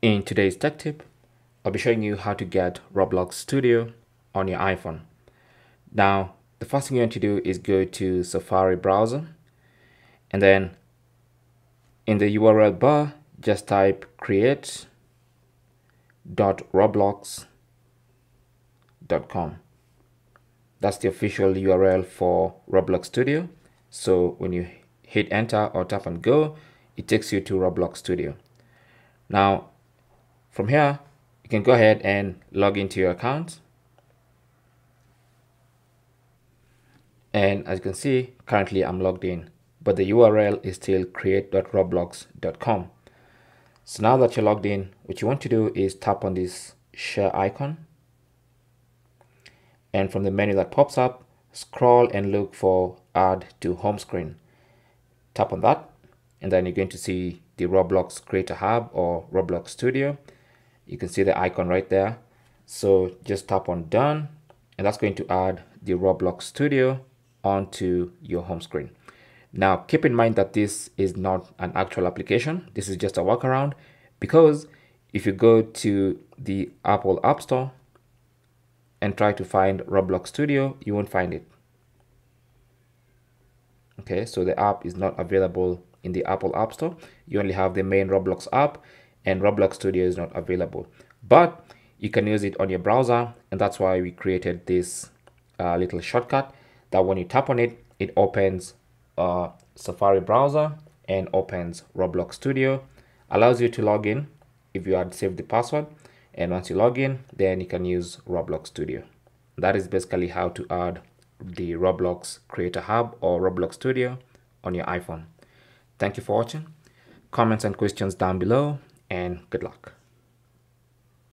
In today's tech tip, I'll be showing you how to get Roblox Studio on your iPhone. Now, the first thing you want to do is go to Safari browser and then in the URL bar, just type create.roblox.com. That's the official URL for Roblox Studio. So when you hit enter or tap and go, it takes you to Roblox Studio. Now, from here, you can go ahead and log into your account. And as you can see, currently I'm logged in, but the URL is still create.roblox.com. So now that you're logged in, what you want to do is tap on this share icon. And from the menu that pops up, scroll and look for add to home screen. Tap on that, and then you're going to see the Roblox Creator Hub or Roblox Studio. You can see the icon right there. So just tap on done and that's going to add the Roblox Studio onto your home screen. Now keep in mind that this is not an actual application. This is just a workaround because if you go to the Apple App Store and try to find Roblox Studio, you won't find it. Okay, so the app is not available in the Apple App Store. You only have the main Roblox app and Roblox Studio is not available. But you can use it on your browser and that's why we created this uh, little shortcut that when you tap on it, it opens uh, Safari browser and opens Roblox Studio, allows you to log in if you had saved the password. And once you log in, then you can use Roblox Studio. That is basically how to add the Roblox Creator Hub or Roblox Studio on your iPhone. Thank you for watching. Comments and questions down below and good luck.